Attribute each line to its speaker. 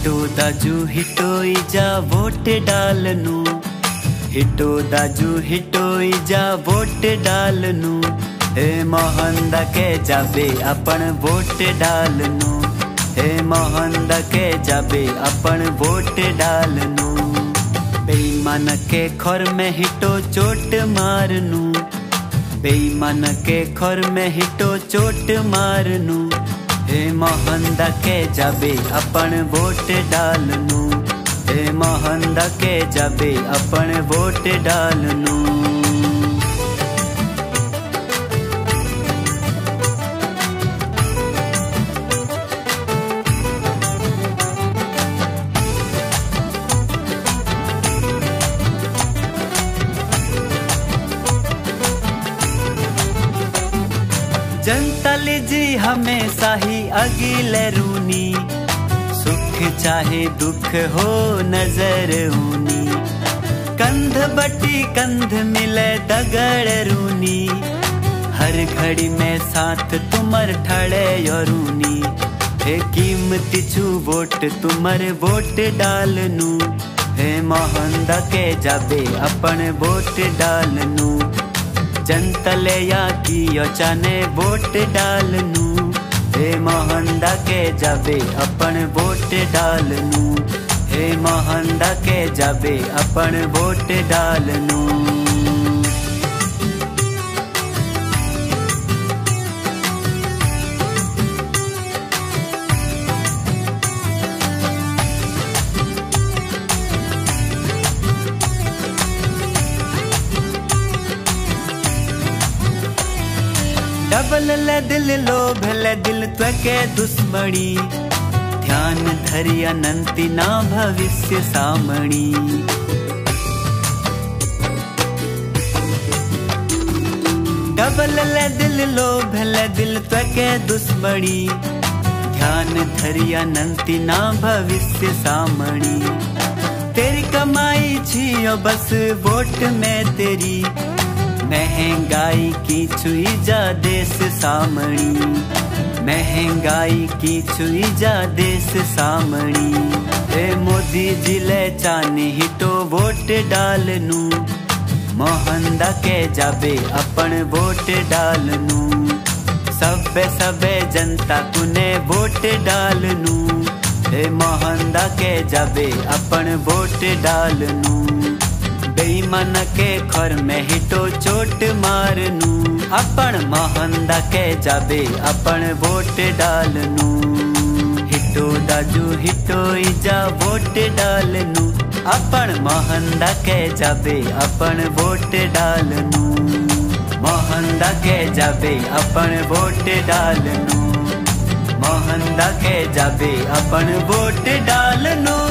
Speaker 1: हिटो दाजू हिटोई जा वोट डालनु हिटो दाजू हिटोई जा वोट डालनु हे मोहन के जाबे अपन वोट डालनु हे मोहन के जाबे अपन वोट डालनु बेईमान के खर में हिटो चोट मारनु बेईमान के खर में हिटो चोट मारनु हे मोहन के जाबे अपन वोट डालनु हे मोहन के जाबे अपन वोट डालनु जनता जी हमेशा ही अगिले रूनी। सुख चाहे दुख हो नज़र ऊनी। कंध बटी कंध मिले दगड़ रूनी। हर घड़ी में साथ तुमर ठड़े यूनी हे कीमती छू वोट तुमर वोट डालनू। हे मोहन के जाबे, अपन वोट डालनू। जनतले या की योचाने वोट डालनू। हे मोहन के जाबे अपन वोट डालनू। हे मोहन के जाबे अपन वोट डालनू। डबल ले दिल लोभ ले दिल त्वके दुश्मणी ध्यान धरि अनंति ना भविष्य सामणी डबल ले दिल लोभ ले दिल त्वके दुश्मणी ध्यान धरि अनंति ना भविष्य सामणी तेरी कमाई छियो बस वोट में तेरी। महँगाई की छुई जा देश सामणी। महँगाई की छुई जा देश सामणी। हे मोदी ज़िले चाने हिटो वोट डालनू। मोहन के जाबे अपन वोट डालनू। सबे सबे जनता कुने वोट डालनू। हे मोहन के जाबे अपन वोट डालनू। बेईमान के खर में हिटो चोट मारनू। अपन मोहन के जाबे अपन वोट डालनू। हिटो दाजू, हिटो इजा वोट डालनू। अपन मोहन के जाबे अपन वोट डालनू। मोहन के जाबे अपन वोट डालनू। मोहन के जाबे अपन वोट डालनू।